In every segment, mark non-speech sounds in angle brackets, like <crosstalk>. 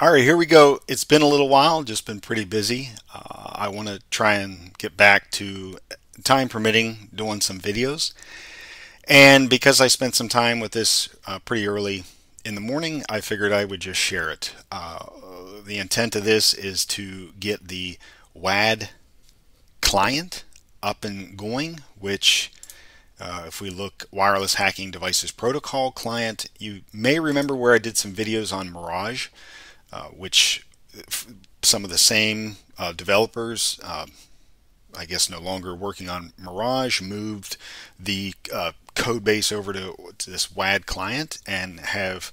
All right, here we go. It's been a little while, just been pretty busy. Uh, I want to try and get back to time permitting doing some videos. And because I spent some time with this uh, pretty early in the morning, I figured I would just share it. Uh, the intent of this is to get the WHAD client up and going, which uh, if we look wireless hacking devices protocol client, you may remember where I did some videos on Mirage. Uh, which some of the same uh, developers, uh, I guess no longer working on Mirage, moved the uh, code base over to, to, this WHAD client and have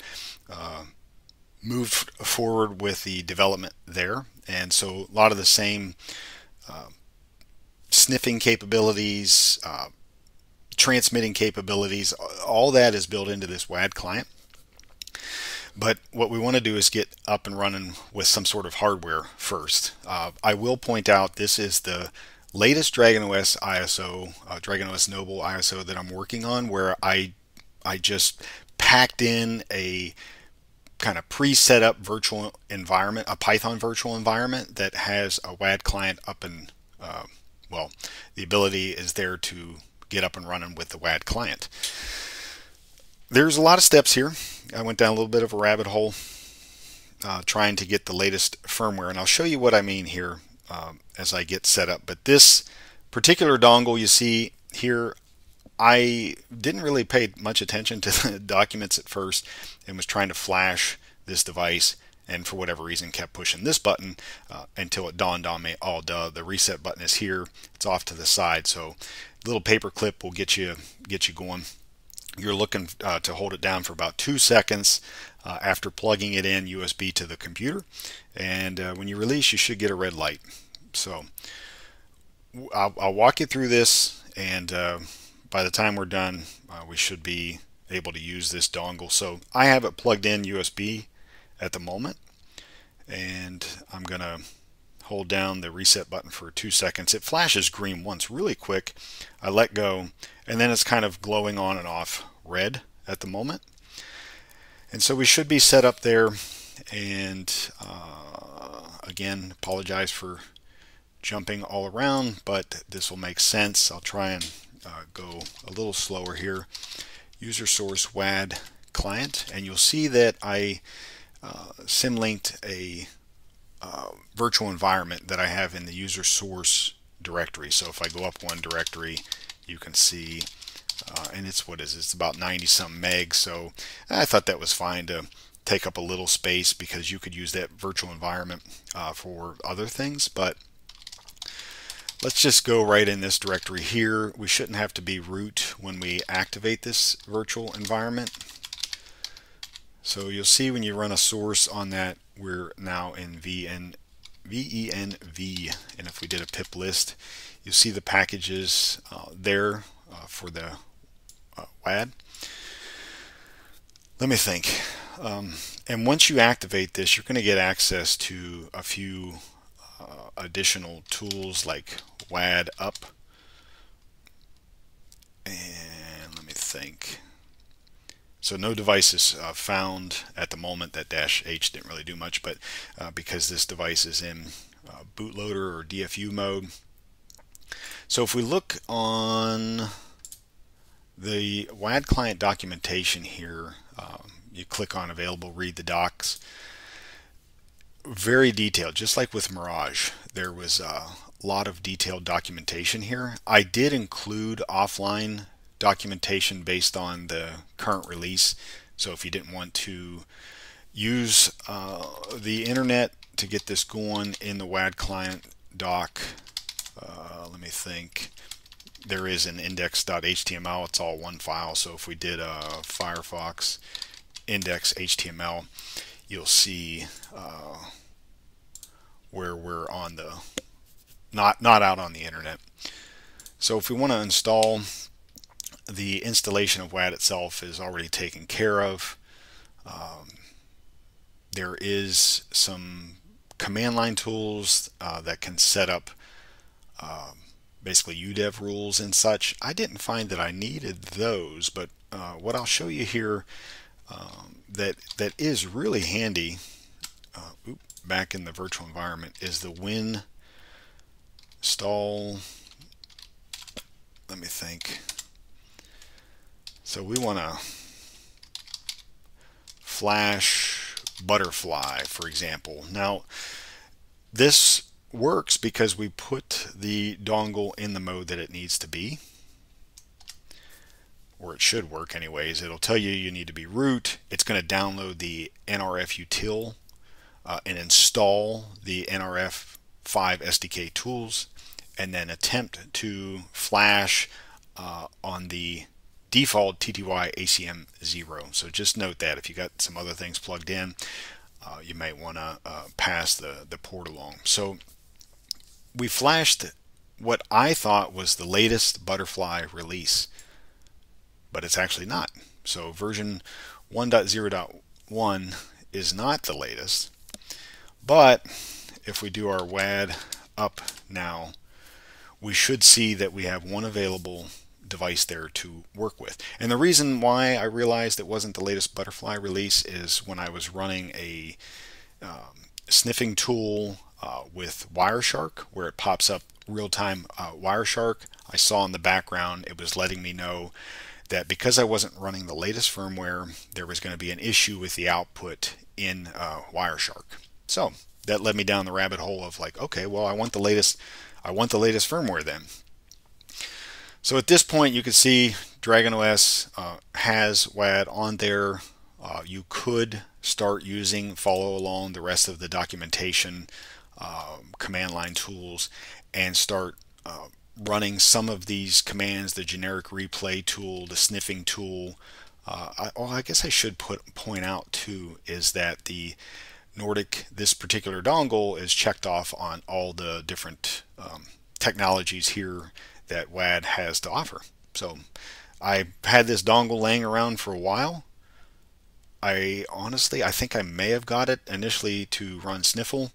moved forward with the development there. And so a lot of the same sniffing capabilities, transmitting capabilities, all that is built into this WHAD client. But what we want to do is get up and running with some sort of hardware first. Uh, I will point out this is the latest Dragon OS ISO, uh, Dragon OS Noble ISO that I'm working on, where I I just packed in a kind of pre-set up virtual environment, a Python virtual environment that has a WHAD client up and uh, well, the ability is there to get up and running with the WHAD client. There's a lot of steps here. I went down a little bit of a rabbit hole uh, trying to get the latest firmware and I'll show you what I mean here um, as I get set up. But this particular dongle you see here I didn't really pay much attention to <laughs> the documents at first and was trying to flash this device and for whatever reason kept pushing this button uh, until it dawned on me oh duh the reset button is here. It's off to the side so a little paper clip will get you get you going you're looking uh, to hold it down for about two seconds uh, after plugging it in USB to the computer. And uh, when you release you should get a red light. So I'll, I'll walk you through this and uh, by the time we're done uh, we should be able to use this dongle. So I have it plugged in USB at the moment and I'm gonna hold down the reset button for two seconds. It flashes green once really quick. I let go and then it's kind of glowing on and off red at the moment. And so we should be set up there and uh, again apologize for jumping all around but this will make sense. I'll try and uh, go a little slower here. User source WAD client and you'll see that I uh, symlinked a uh, virtual environment that I have in the user source directory. So if I go up one directory, you can see, uh, and it's what is it? It's about 90 some meg. So I thought that was fine to take up a little space because you could use that virtual environment uh, for other things. But let's just go right in this directory here. We shouldn't have to be root when we activate this virtual environment. So you'll see when you run a source on that, we're now in VN, VENV. And if we did a pip list, you'll see the packages uh, there uh, for the uh, WHAD. Let me think. Um, and once you activate this, you're going to get access to a few uh, additional tools like WAD up. And let me think. So no devices uh, found at the moment. That dash H didn't really do much, but uh, because this device is in uh, bootloader or DFU mode. So if we look on the WHAD client documentation here, um, you click on available, read the docs. Very detailed, just like with Mirage. There was a lot of detailed documentation here. I did include offline documentation based on the current release. So if you didn't want to use uh, the internet to get this going in the WHAD client doc, uh, let me think. There is an index.html. It's all one file. So if we did a Firefox index.html, you'll see uh, where we're on the not not out on the internet. So if we want to install the installation of WHAD itself is already taken care of. Um, there is some command line tools uh, that can set up um, basically UDEV rules and such. I didn't find that I needed those, but uh, what I'll show you here um, that that is really handy uh, back in the virtual environment is the win stall. Let me think. So we want to flash butterfly, for example. Now, this works because we put the dongle in the mode that it needs to be or it should work anyways. It'll tell you you need to be root. It's going to download the NRF util uh, and install the NRF 5 SDK tools and then attempt to flash uh, on the default TTY ACM 0. So just note that if you got some other things plugged in, uh, you might want to uh, pass the, the port along. So we flashed what I thought was the latest Butterfly release, but it's actually not. So version 1.0.1 is not the latest, but if we do our WAD up now, we should see that we have one available device there to work with. And the reason why I realized it wasn't the latest Butterfly release is when I was running a um, sniffing tool uh, with Wireshark, where it pops up real-time uh, Wireshark. I saw in the background it was letting me know that because I wasn't running the latest firmware, there was going to be an issue with the output in uh, Wireshark. So that led me down the rabbit hole of like, okay, well, I want the latest, I want the latest firmware then. So at this point, you can see Dragon OS uh, has WHAD on there. Uh, you could start using follow along the rest of the documentation uh, command line tools and start uh, running some of these commands, the generic replay tool, the sniffing tool. Uh, I, well, I guess I should put point out too is that the Nordic, this particular dongle is checked off on all the different um, technologies here that WHAD has to offer. So I had this dongle laying around for a while. I honestly, I think I may have got it initially to run Sniffle,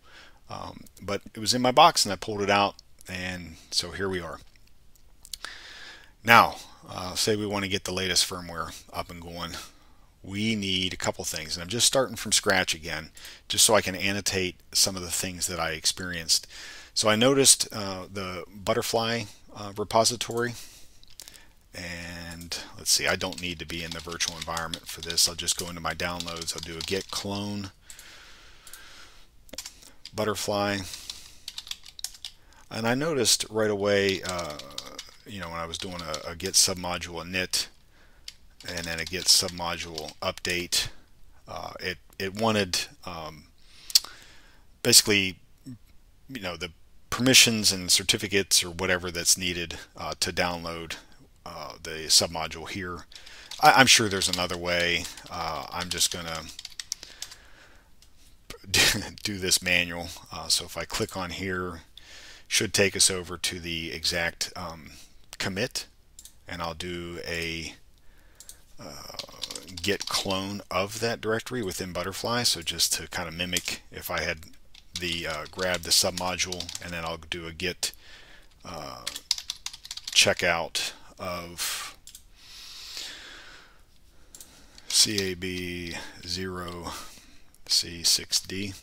um, but it was in my box and I pulled it out and so here we are. Now, uh, say we want to get the latest firmware up and going. We need a couple things, and I'm just starting from scratch again, just so I can annotate some of the things that I experienced. So I noticed uh, the butterfly uh, repository, and let's see, I don't need to be in the virtual environment for this. I'll just go into my downloads. I'll do a git clone butterfly and I noticed right away, uh, you know, when I was doing a, a git submodule init and then a git submodule update, uh, it, it wanted um, basically, you know, the permissions and certificates or whatever that's needed uh, to download uh, the submodule here. I, am sure there's another way. Uh, I'm just going <laughs> to do this manual. Uh, so if I click on here, should take us over to the exact um, commit and I'll do a uh, git clone of that directory within Butterfly so just to kind of mimic if I had the uh, grab the submodule and then I'll do a git uh, checkout of CAB 0 C6D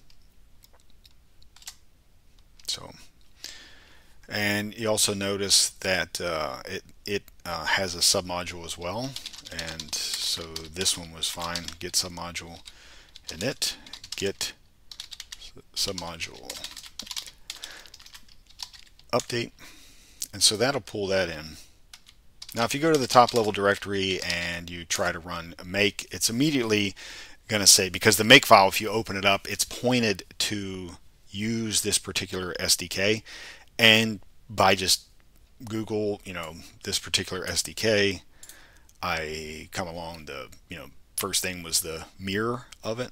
so and you also notice that uh, it, it uh, has a submodule as well. And so this one was fine. Git submodule init, git submodule update. And so that'll pull that in. Now if you go to the top level directory and you try to run make, it's immediately going to say, because the make file, if you open it up, it's pointed to use this particular SDK and by just Google, you know, this particular SDK, I come along the, you know, first thing was the mirror of it.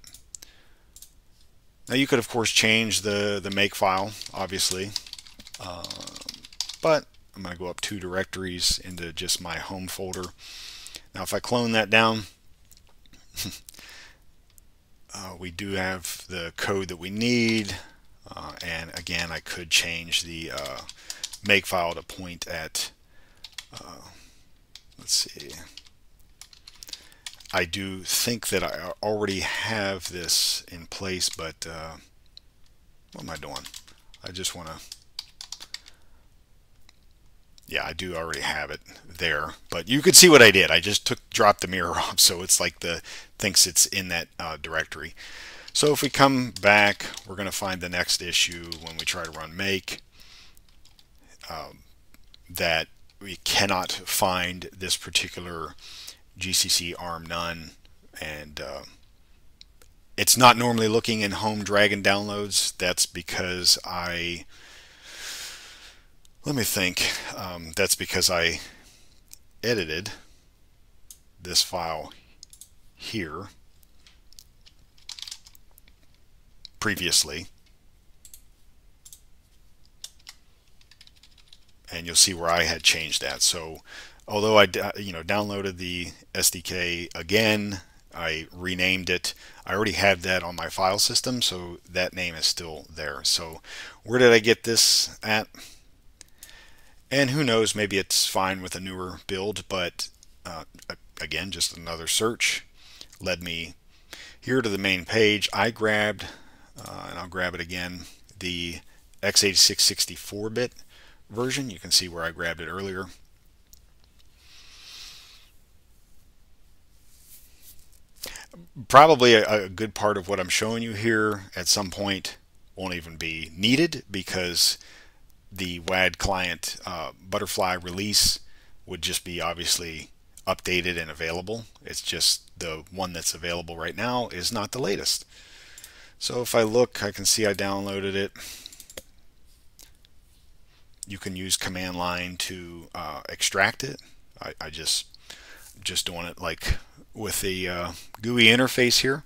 Now you could of course change the, the make file, obviously, um, but I'm going to go up two directories into just my home folder. Now if I clone that down, <laughs> uh, we do have the code that we need. Uh, and again, I could change the uh, make file to point at, uh, let's see, I do think that I already have this in place, but uh, what am I doing? I just want to yeah, I do already have it there, but you could see what I did. I just took dropped the mirror <laughs> off, so it's like the thinks it's in that uh, directory. So if we come back, we're going to find the next issue when we try to run make um, that we cannot find this particular GCC ARM none, and uh, it's not normally looking in home Dragon downloads. That's because I let me think. Um, that's because I edited this file here previously. And you'll see where I had changed that. So although I you know downloaded the SDK again, I renamed it. I already have that on my file system, so that name is still there. So where did I get this at? And who knows, maybe it's fine with a newer build, but uh, again, just another search led me here to the main page. I grabbed, uh, and I'll grab it again, the x86 64-bit version. You can see where I grabbed it earlier. Probably a, a good part of what I'm showing you here at some point won't even be needed because the WHAD client uh, Butterfly release would just be obviously updated and available. It's just the one that's available right now is not the latest. So if I look, I can see I downloaded it. You can use command line to uh, extract it. I, I, just just doing it like with the uh, GUI interface here.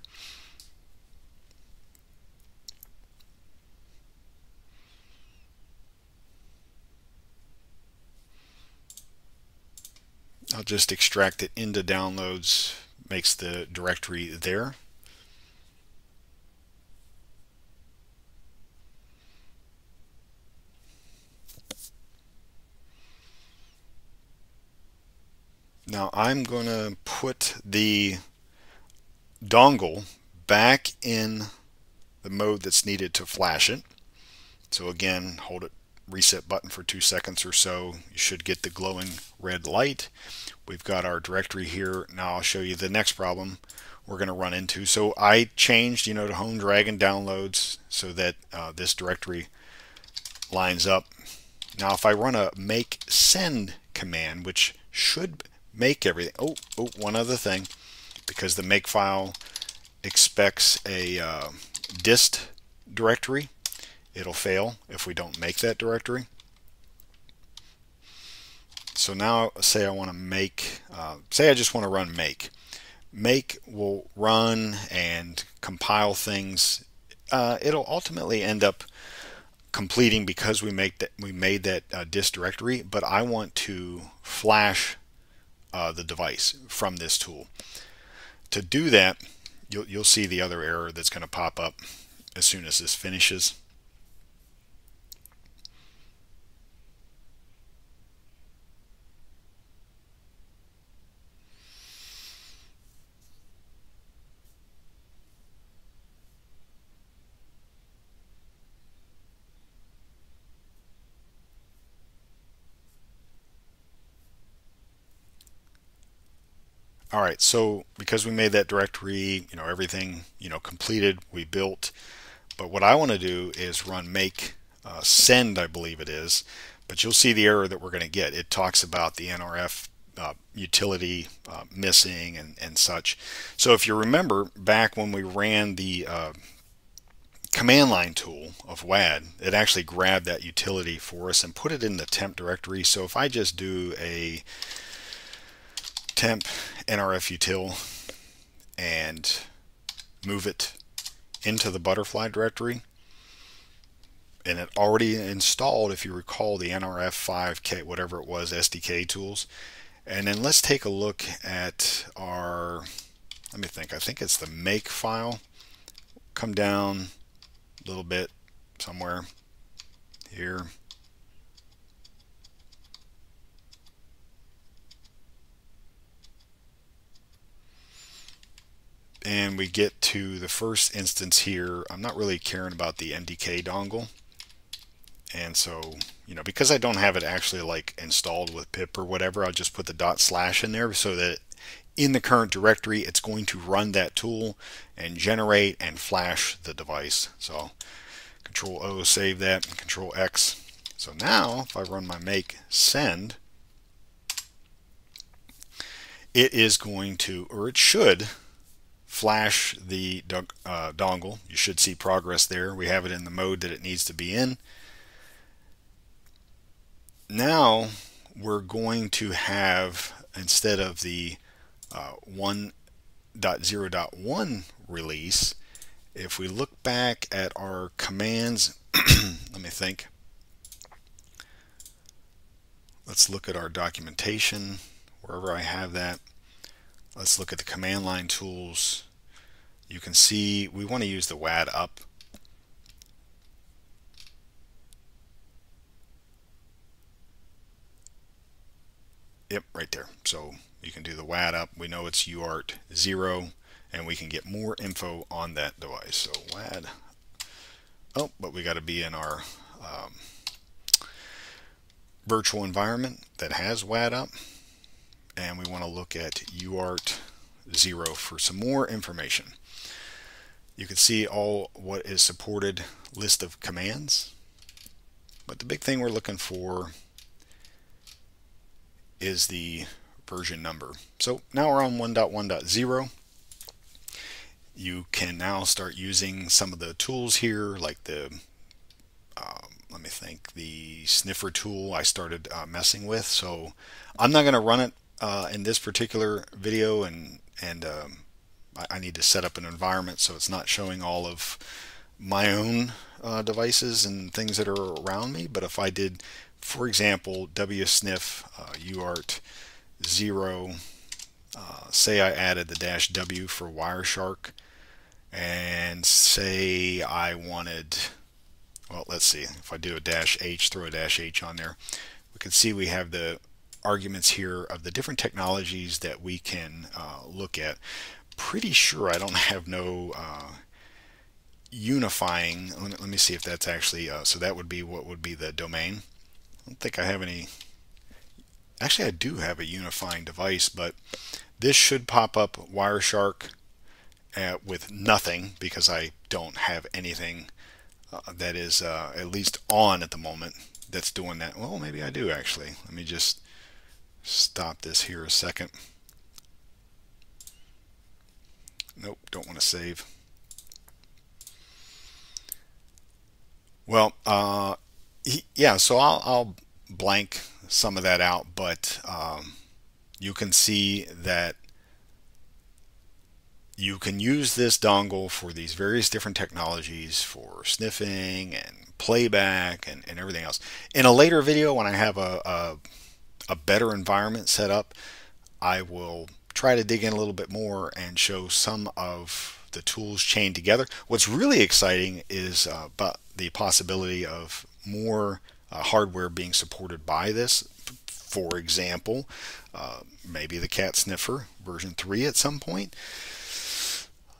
I'll just extract it into downloads, makes the directory there. Now I'm going to put the dongle back in the mode that's needed to flash it. So again, hold it reset button for two seconds or so. You should get the glowing red light. We've got our directory here. Now I'll show you the next problem we're going to run into. So I changed, you know, to Home Dragon downloads so that uh, this directory lines up. Now if I run a make send command, which should make everything. Oh, oh, one other thing, because the make file expects a uh, dist directory it'll fail if we don't make that directory. So now say I want to make, uh, say I just want to run make. Make will run and compile things. Uh, it'll ultimately end up completing because we make that we made that uh, dist directory, but I want to flash uh, the device from this tool. To do that, you'll, you'll see the other error that's going to pop up as soon as this finishes. All right, so because we made that directory, you know, everything, you know, completed, we built. But what I want to do is run make uh, send, I believe it is. But you'll see the error that we're going to get. It talks about the NRF uh, utility uh, missing and, and such. So if you remember back when we ran the uh, command line tool of WHAD, it actually grabbed that utility for us and put it in the temp directory. So if I just do a temp NRF util and move it into the butterfly directory. And it already installed if you recall the NRF 5k whatever it was SDK tools. And then let's take a look at our let me think I think it's the make file. Come down a little bit somewhere here and we get to the first instance here, I'm not really caring about the MDK dongle. And so, you know, because I don't have it actually like installed with pip or whatever, I'll just put the dot slash in there so that in the current directory, it's going to run that tool and generate and flash the device. So control O, save that, and control X. So now if I run my make send, it is going to, or it should, flash the uh, dongle. You should see progress there. We have it in the mode that it needs to be in. Now we're going to have, instead of the uh, 1.0.1 release, if we look back at our commands, <clears throat> let me think. Let's look at our documentation, wherever I have that. Let's look at the command line tools. You can see we want to use the whadup. Yep, right there. So you can do the whadup. We know it's UART 0 and we can get more info on that device. So WHAD. Oh, but we got to be in our um, virtual environment that has whadup and we want to look at UART 0 for some more information. You can see all what is supported list of commands, but the big thing we're looking for is the version number. So now we're on 1.1.0. You can now start using some of the tools here, like the, um, let me think, the sniffer tool I started uh, messing with. So I'm not going to run it uh, in this particular video and and um, I, need to set up an environment so it's not showing all of my own uh, devices and things that are around me but if I did for example wsniff uh, uart 0 uh, say I added the dash W for Wireshark and say I wanted well let's see if I do a dash H throw a dash H on there we can see we have the arguments here of the different technologies that we can uh, look at. Pretty sure I don't have no uh, unifying. Let me, let me, see if that's actually, uh, so that would be what would be the domain. I don't think I have any, actually I do have a unifying device, but this should pop up Wireshark uh, with nothing because I don't have anything uh, that is uh, at least on at the moment that's doing that. Well, maybe I do actually. Let me just stop this here a second. Nope, don't want to save. Well, uh, he, yeah, so I'll, I'll, blank some of that out, but um, you can see that you can use this dongle for these various different technologies for sniffing and playback and, and everything else. In a later video when I have a, a a better environment set up, I will try to dig in a little bit more and show some of the tools chained together. What's really exciting is uh, about the possibility of more uh, hardware being supported by this. For example, uh, maybe the cat sniffer version 3 at some point.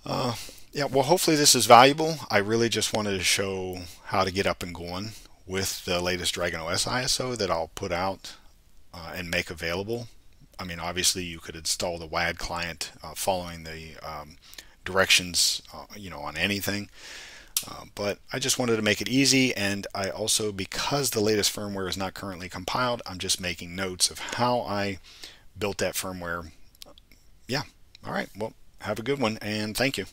Uh, yeah, well, hopefully this is valuable. I really just wanted to show how to get up and going with the latest Dragon OS ISO that I'll put out uh, and make available. I mean, obviously you could install the WHAD client uh, following the um, directions, uh, you know, on anything. Uh, but I just wanted to make it easy, and I also, because the latest firmware is not currently compiled, I'm just making notes of how I built that firmware. Yeah. All right. Well, have a good one, and thank you.